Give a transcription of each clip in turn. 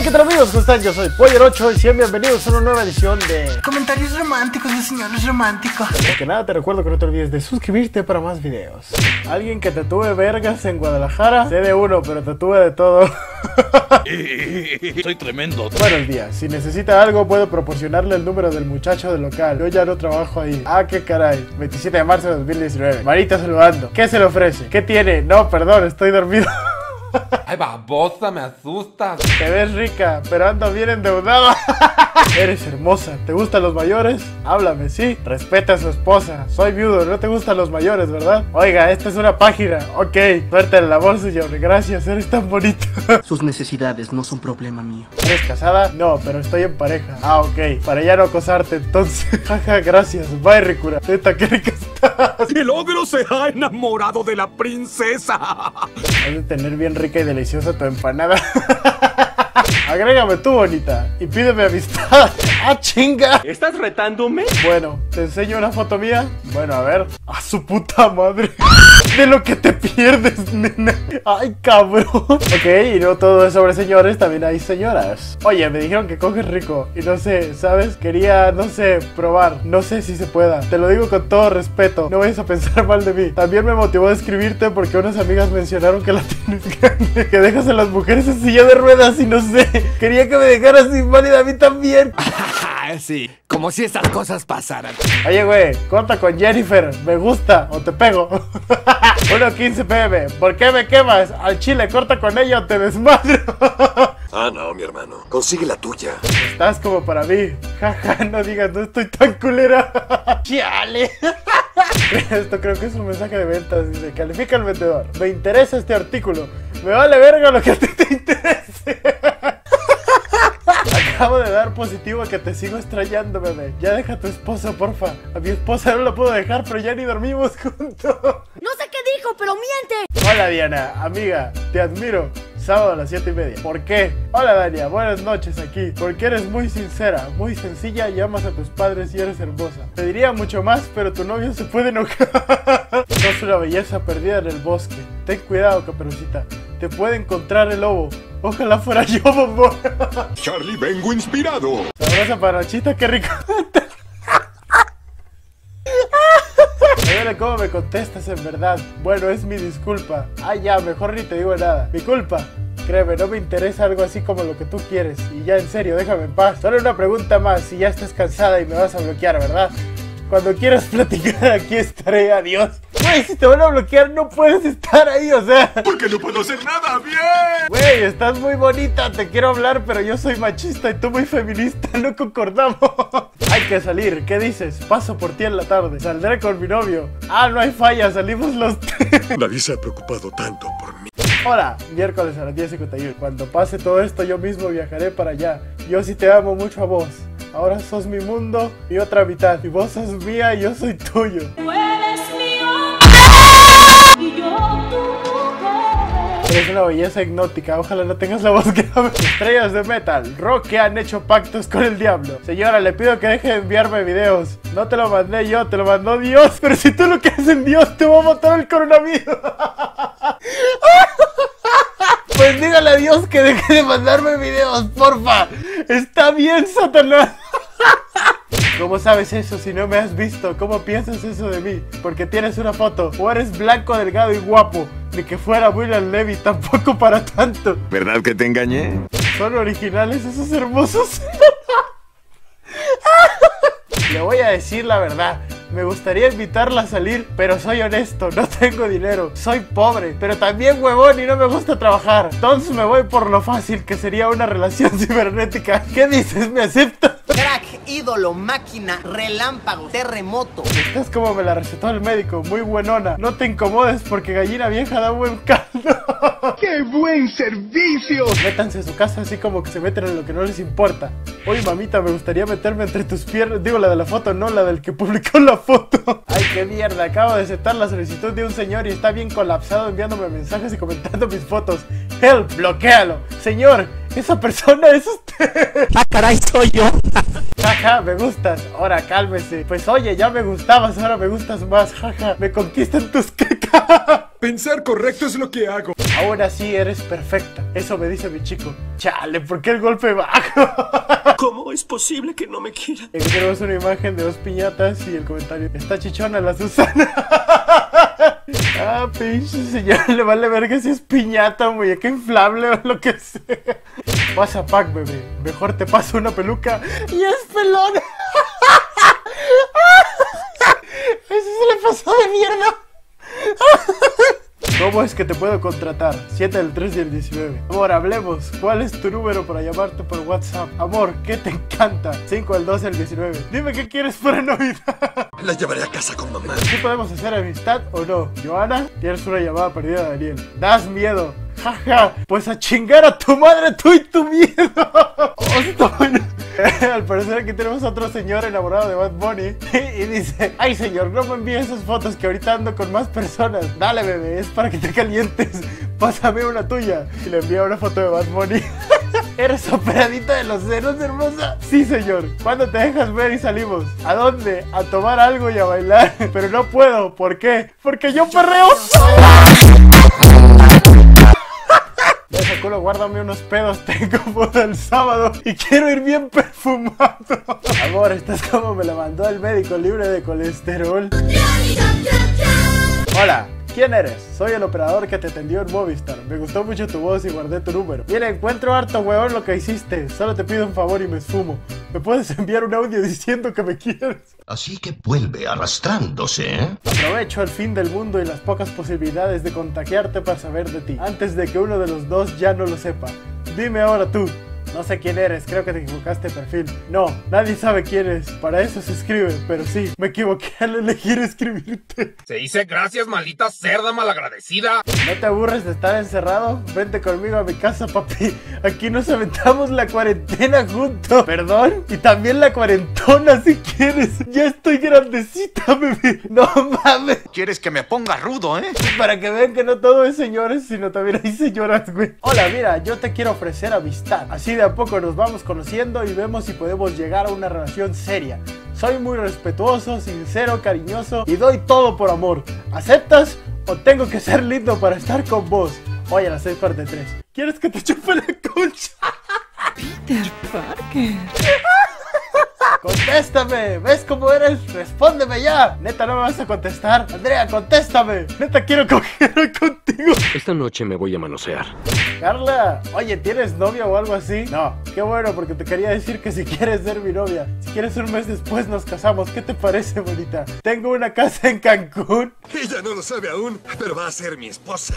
Hey, ¿qué tal amigos? ¿Cómo están? Yo soy Pollo8 y sean bienvenidos a una nueva edición de... Comentarios románticos de señores románticos. Antes que nada te recuerdo que no te olvides de suscribirte para más videos. Alguien que tatúe vergas en Guadalajara, sé de uno, pero tatúe de todo. Soy tremendo. Buenos días, si necesita algo puedo proporcionarle el número del muchacho del local. Yo ya no trabajo ahí. Ah, qué caray. 27 de marzo de 2019. Marita saludando. ¿Qué se le ofrece? ¿Qué tiene? No, perdón, estoy dormido. Ay, babosa, me asustas. Te ves rica, pero ando bien endeudada. Eres hermosa. ¿Te gustan los mayores? Háblame, sí. Respeta a su esposa. Soy viudo, no te gustan los mayores, ¿verdad? Oiga, esta es una página. Ok. Suerte en el amor, señor. Gracias, eres tan bonito. Sus necesidades no son problema mío. ¿Eres casada? No, pero estoy en pareja. Ah, ok. Para ya no acosarte, entonces. Jaja, gracias. Bye, Ricura. Neta, qué rica estás. El ogro se ha enamorado de la princesa. Has de tener bien rica y deliciosa tu empanada. Agrégame tú, bonita, y pídeme amistad. ¡Ah, chinga! ¿Estás retándome? Bueno, ¿te enseño una foto mía? Bueno, a ver. ¡A su puta madre! De lo que te pierdes, nena. ¡Ay, cabrón! Ok, y no todo es sobre señores, también hay señoras. Oye, me dijeron que coges rico. Y no sé, ¿sabes? Quería, no sé, probar. No sé si se pueda. Te lo digo con todo respeto. No vayas a pensar mal de mí. También me motivó a escribirte porque unas amigas mencionaron que la tienes grande. Que dejas a las mujeres en silla de ruedas y no sé. Quería que me dejaras inválida a mí también. sí, como si esas cosas pasaran. Oye, güey, corta con Jennifer. Me gusta o te pego. 1.15 pm. ¿Por qué me quemas? Al chile, corta con ella o te desmadro. Ah, no, mi hermano. Consigue la tuya. Estás como para mí. Jaja, no digas, no estoy tan culera. Chale. Esto creo que es un mensaje de ventas. Dice, califica al vendedor. Me interesa este artículo. Me vale verga lo que a ti te interese. Acabo de dar positivo que te sigo extrañando, bebé. Ya deja a tu esposa, porfa. A mi esposa no la puedo dejar, pero ya ni dormimos juntos. Dijo, pero miente. Hola, Diana, amiga. Te admiro. Sábado a las 7 y media. ¿Por qué? Hola, Dania. Buenas noches aquí. Porque eres muy sincera, muy sencilla y amas a tus padres y eres hermosa. Te diría mucho más, pero tu novio se puede enojar. Sos una belleza perdida en el bosque. Ten cuidado, caperucita. Te puede encontrar el lobo. Ojalá fuera yo, bombón. Charlie, vengo inspirado. Sabrosa parachita, qué rico. Cómo me contestas en verdad. Bueno, es mi disculpa. Ah, ya, mejor ni te digo nada. Mi culpa. Créeme, no me interesa algo así como lo que tú quieres. Y ya en serio, déjame en paz. Solo una pregunta más. Si ya estás cansada y me vas a bloquear, ¿verdad? Cuando quieras platicar, aquí estaré. Adiós. Güey, si te van a bloquear, no puedes estar ahí, o sea. Porque no puedo hacer nada bien. Güey, estás muy bonita, te quiero hablar, pero yo soy machista y tú muy feminista, no concordamos. Hay que salir, ¿qué dices? Paso por ti en la tarde, saldré con mi novio. Ah, no hay falla, salimos los tres. Nadie se ha preocupado tanto por mí. Hola, miércoles a las 10.51. Cuando pase todo esto, yo mismo viajaré para allá. Yo sí te amo mucho a vos. Ahora sos mi mundo y otra mitad. Y vos sos mía y yo soy tuyo. Eres una belleza hipnótica, ojalá no tengas la voz grave. Estrellas de metal, rock que han hecho pactos con el diablo. Señora, le pido que deje de enviarme videos. No te lo mandé yo, te lo mandó Dios. Pero si tú lo crees en Dios, te va a matar el coronavirus. Pues dígale a Dios que deje de mandarme videos, porfa. Está bien, Satanás. ¿Cómo sabes eso si no me has visto? ¿Cómo piensas eso de mí? Porque tienes una foto. O eres blanco, delgado y guapo. Ni que fuera William Levy, tampoco para tanto. ¿Verdad que te engañé? ¿Son originales esos hermosos? Le voy a decir la verdad. Me gustaría invitarla a salir, pero soy honesto, no tengo dinero, soy pobre, pero también huevón y no me gusta trabajar. Entonces me voy por lo fácil que sería una relación cibernética. ¿Qué dices? ¿Me aceptas? Ídolo, máquina, relámpago, terremoto. Estás como me la recetó el médico, muy buenona. No te incomodes porque gallina vieja da buen caldo. ¡Qué buen servicio! Métanse a su casa así como que se meten en lo que no les importa. Oye, mamita, me gustaría meterme entre tus piernas. Digo, la de la foto, no la del que publicó la foto. Ay, qué mierda. Acabo de aceptar la solicitud de un señor y está bien colapsado enviándome mensajes y comentando mis fotos. Help, bloquealo. Señor, esa persona es usted. Ah, caray, soy yo. Jaja, me gustas. Ahora cálmese. Pues oye, ya me gustabas, ahora me gustas más. Jaja, me conquistan tus quecas. Pensar correcto es lo que hago. Aún así eres perfecta. Eso me dice mi chico. Chale, ¿por qué el golpe bajo? ¿Cómo es posible que no me quiera? Tenemos una imagen de dos piñatas y el comentario. Está chichona la Susana. Ah, pinche señor. Le vale verga si es piñata, muñeca inflable o lo que sea. Pasa pack, bebé. Mejor te paso una peluca y es pelón. Eso se le pasó de mierda. ¿Cómo es que te puedo contratar? 7 del 3 y el 19. Amor, hablemos. ¿Cuál es tu número para llamarte por WhatsApp? Amor, ¿qué te encanta? 5 del 12 al 19. Dime qué quieres para Navidad. La llevaré a casa con mamá. ¿Sí podemos hacer amistad o no? Joana, tienes una llamada perdida de Daniel. Das miedo. Jaja, pues a chingar a tu madre tú y tu miedo. Al parecer aquí tenemos a otro señor enamorado de Bad Bunny y dice, ay señor, no me envíes esas fotos que ahorita ando con más personas. Dale bebé, es para que te calientes. Pásame una tuya. Y le envía una foto de Bad Bunny. ¿Eres operadita de los senos, hermosa? Sí, señor. ¿Cuándo te dejas ver y salimos? ¿A dónde? A tomar algo y a bailar. Pero no puedo. ¿Por qué? Porque yo perreo guárdame unos pedos, tengo boda el sábado y quiero ir bien perfumado. Amor, estás como me lo mandó el médico libre de colesterol. Hola, ¿quién eres? Soy el operador que te atendió en Movistar. Me gustó mucho tu voz y guardé tu número. Mira, encuentro harto huevón lo que hiciste. Solo te pido un favor y me esfumo. ¿Me puedes enviar un audio diciendo que me quieres? Así que vuelve arrastrándose, ¿eh? Aprovecho el fin del mundo y las pocas posibilidades de contagiarte para saber de ti, antes de que uno de los dos ya no lo sepa. Dime ahora tú. No sé quién eres, creo que te equivocaste de perfil. No, nadie sabe quién es, para eso se escribe, pero sí, me equivoqué al elegir escribirte. Se dice gracias, maldita cerda malagradecida. ¿No te aburres de estar encerrado? Vente conmigo a mi casa, papi. Aquí nos aventamos la cuarentena juntos. ¿Perdón? Y también la cuarentona si quieres. Ya estoy grandecita, bebé. No mames. Quieres que me ponga rudo, ¿eh? Para que vean que no todo es señores, sino también hay señoras, güey. Hola, mira, yo te quiero ofrecer amistad. Así de a poco nos vamos conociendo y vemos si podemos llegar a una relación seria. Soy muy respetuoso, sincero, cariñoso y doy todo por amor. ¿Aceptas o tengo que ser lindo para estar con vos? Hoy a las 6 parte 3. ¿Quieres que te chupe la concha? Peter Parker. ¡Contéstame! ¿Ves cómo eres? ¡Respóndeme ya! Neta, no me vas a contestar. Andrea, contéstame. Neta, quiero coger contigo. Esta noche me voy a manosear. Carla, oye, ¿tienes novia o algo así? No, qué bueno, porque te quería decir que si quieres ser mi novia, si quieres un mes después nos casamos. ¿Qué te parece, bonita? Tengo una casa en Cancún. Ella no lo sabe aún, pero va a ser mi esposa.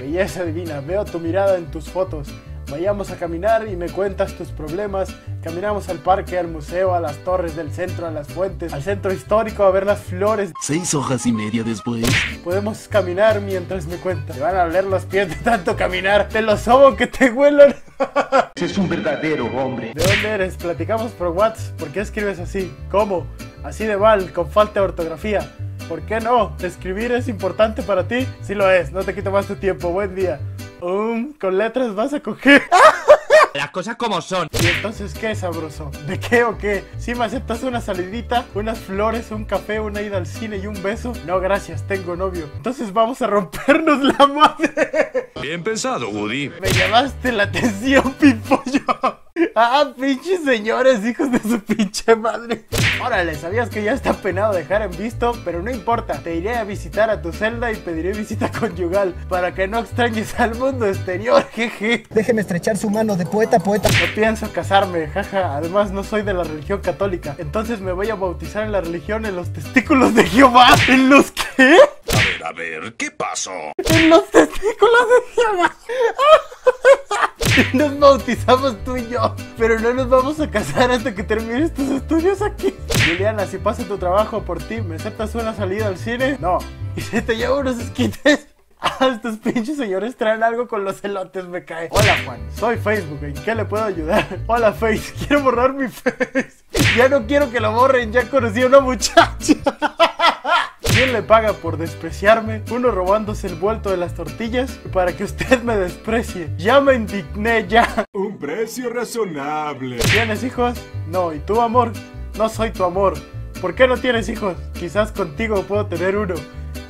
Belleza divina, veo tu mirada en tus fotos. Vayamos a caminar y me cuentas tus problemas. Caminamos al parque, al museo, a las torres del centro, a las fuentes, al centro histórico a ver las flores. Seis hojas y media después. Podemos caminar mientras me cuentas. Te van a doler los pies de tanto caminar. Te los sobo que te huelan. Es un verdadero hombre. ¿De dónde eres? Platicamos por WhatsApp. ¿Por qué escribes así? ¿Cómo? Así de mal, con falta de ortografía. ¿Por qué no? ¿Escribir es importante para ti? Sí lo es, no te quito más tu tiempo. Buen día. Um, con letras vas a coger. Las cosas como son. ¿Y entonces qué, sabroso? ¿De qué o qué? ¿Si me aceptas una salidita, unas flores, un café, una ida al cine y un beso? No, gracias, tengo novio. Entonces vamos a rompernos la madre. Bien pensado, Woody. Me llamaste la atención, pimpollo. Ah, pinches señores, hijos de su pinche madre. Órale, sabías que ya está penado dejar en visto, pero no importa. Te iré a visitar a tu celda y pediré visita conyugal para que no extrañes al mundo exterior, jeje. Déjeme estrechar su mano de poeta a poeta. No pienso casarme, jaja. Además, no soy de la religión católica. Entonces me voy a bautizar en la religión en los testículos de Jehová. ¿En los qué? A ver, a ver, ¿qué pasó? En los testículos de Jehová. Nos bautizamos tú y yo, pero no nos vamos a casar hasta que termines tus estudios aquí. Juliana, si pasa tu trabajo por ti, ¿me aceptas una salida al cine? No. ¿Y si te llevo unos esquites? Ah, estos pinches señores traen algo con los elotes, me cae. Hola Juan, soy Facebook, ¿en qué le puedo ayudar? Hola Face, quiero borrar mi Face. Ya no quiero que lo borren, ya conocí a una muchacha. ¿Quién le paga por despreciarme? Uno robándose el vuelto de las tortillas para que usted me desprecie. Ya me indigné ya. Un precio razonable. ¿Tienes hijos? No. ¿Y tú, amor? No soy tu amor. ¿Por qué no tienes hijos? Quizás contigo puedo tener uno.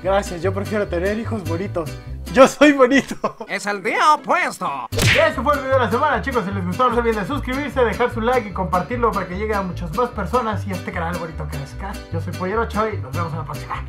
Gracias, yo prefiero tener hijos bonitos. Yo soy bonito. Es el día opuesto. Y ese fue el video de la semana, chicos. Si les gustó, no se olviden de suscribirse, dejar su like y compartirlo para que llegue a muchas más personas y a este canal bonito que es Yo soy Pollero Choy y nos vemos en la próxima.